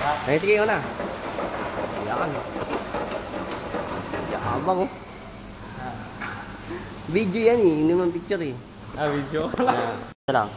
Ay, sige ko na. Yan. Yabang oh. Video yan eh, hindi naman picture eh. Ah, video. Yan. Ito lang.